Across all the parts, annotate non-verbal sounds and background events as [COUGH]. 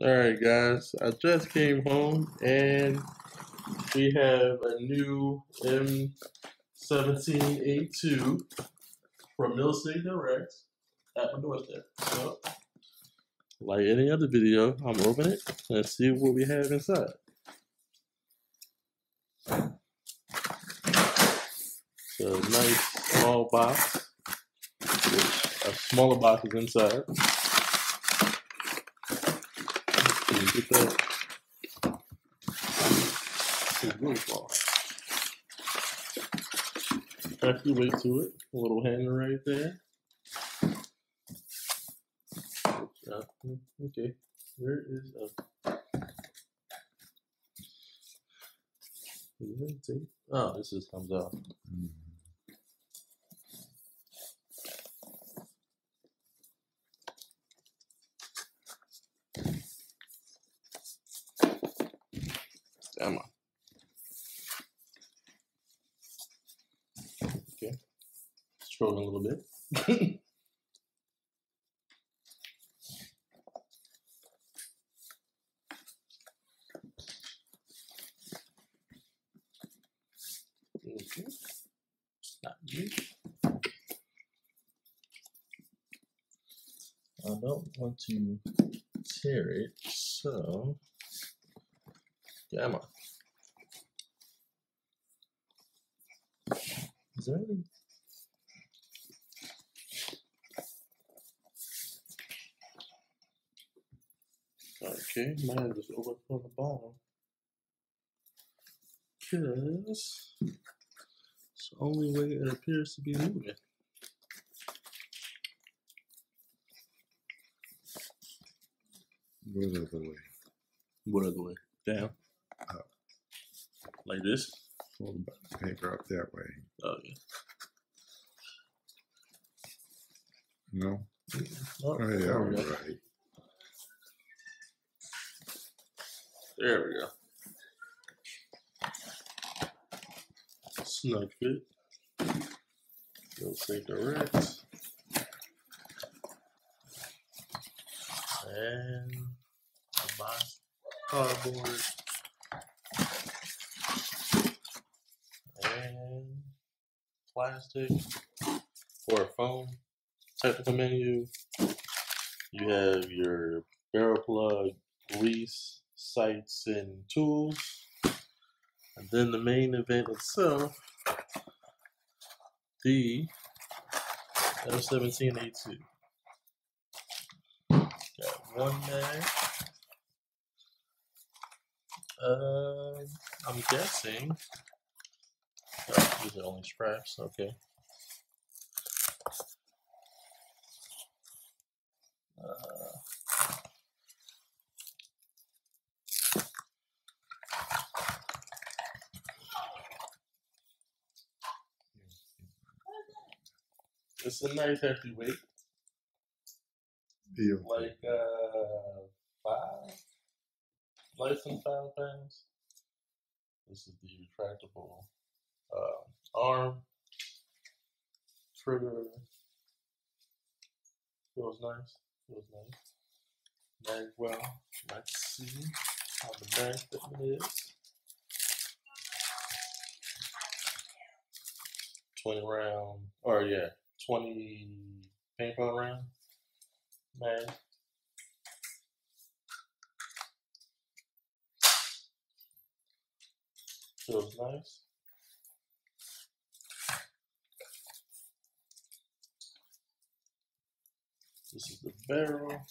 Alright guys, I just came home and we have a new M17A2 from Milsig Direct at my doorstep. So, like any other video, I'm opening it and see what we have inside. So nice small box, a smaller box is inside. You that? It's really small. Hefty weight to it. A little handle right there. Okay, where is a? Oh, this is comes out. Mm. On. Okay, struggling a little bit. [LAUGHS] Okay. Not you. I don't want to tear it, so come man. Is there any? Okay, mine just open from the bottom. Because it's the only way it appears to be moving. What other way? What other way? Down. Like this? Fold the paper up that way. Oh yeah. No? Oh, Oh, yeah, there, we go. right. there we go. Snug fit. Go say direct. And a box cardboard. Plastic or foam. Technical menu. You have your barrel plug, grease, sights, and tools. And then the main event itself, the M17A2. Got one mag. Um, I'm guessing. These are only straps. Okay. Uh, it's a nice hefty weight, Deal. like uh five, less than five pounds. This is the retractable uh, arm trigger. Feels nice. Feels nice. Mag well. Let's see how the mag fitment is. 20 round, or yeah, 20 paintball round mag. Feels nice. This is the barrel.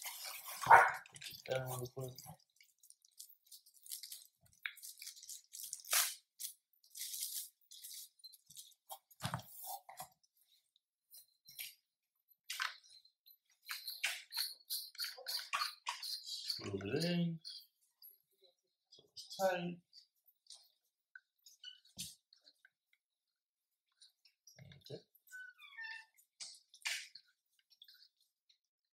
Screw it in. So it's tight.